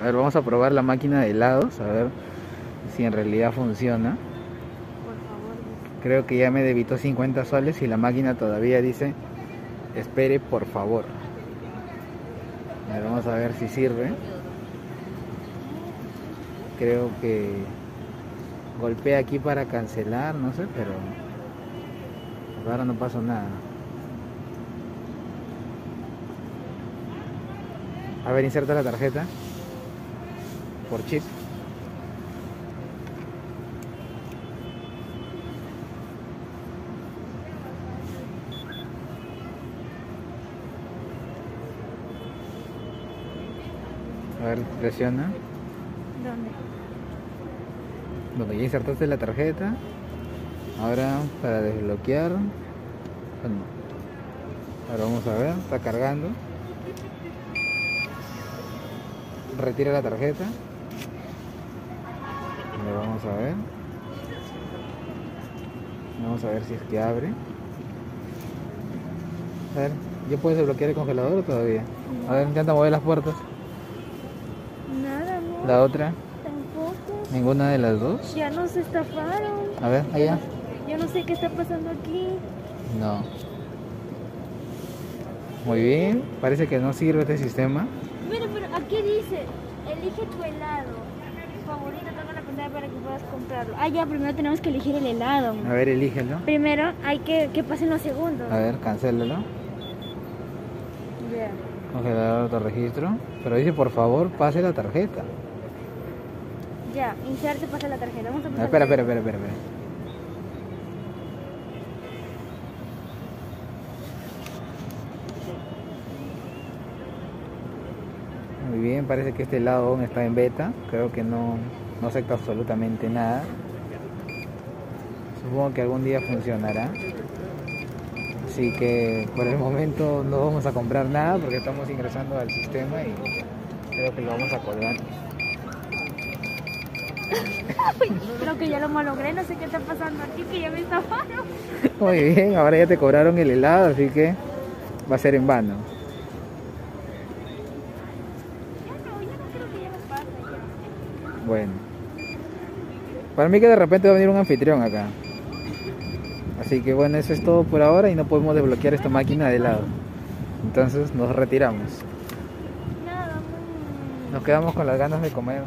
A ver, vamos a probar la máquina de helados, a ver si en realidad funciona. Por favor. Creo que ya me debitó 50 soles y la máquina todavía dice, espere por favor. A ver, vamos a ver si sirve. Creo que golpea aquí para cancelar, no sé, pero ahora no pasó nada. A ver, inserta la tarjeta por chip. A ver, presiona. ¿Dónde? Bueno, ya insertaste la tarjeta. Ahora para desbloquear. Bueno, ahora vamos a ver, está cargando. Retira la tarjeta. Vamos a ver. Vamos a ver si es que abre. A ver, ¿ya puedes desbloquear el congelador o todavía? A ver, intenta mover las puertas. Nada, no. La otra, Tampoco. ninguna de las dos. Ya nos estafaron. A ver, allá. Yo no sé qué está pasando aquí. No. Muy bien, parece que no sirve este sistema. Mira, pero aquí dice, elige tu helado favorito, toca la pantalla para que puedas comprarlo. Ah, ya, primero tenemos que elegir el helado. A ver, elígelo. Primero hay que que pasen los segundos. A ver, cancélalo. Ya. Congelador autorregistro. Pero dice, por favor, pase la tarjeta. Ya, inserte, pasa la tarjeta. Vamos a pasar. espera, espera, espera, espera. espera. Muy bien, parece que este lado aún está en beta. Creo que no, no acepta absolutamente nada. Supongo que algún día funcionará. Así que por el momento no vamos a comprar nada porque estamos ingresando al sistema y creo que lo vamos a colgar. Creo que ya lo malogré, no sé qué está pasando aquí, que ya me estafaron. Muy bien, ahora ya te cobraron el helado, así que va a ser en vano. Ya no, ya no creo que ya no pase. ya. Bueno. Para mí que de repente va a venir un anfitrión acá. Así que bueno, eso es todo por ahora y no podemos desbloquear esta máquina de helado. Entonces nos retiramos. Nada. Nos quedamos con las ganas de comer.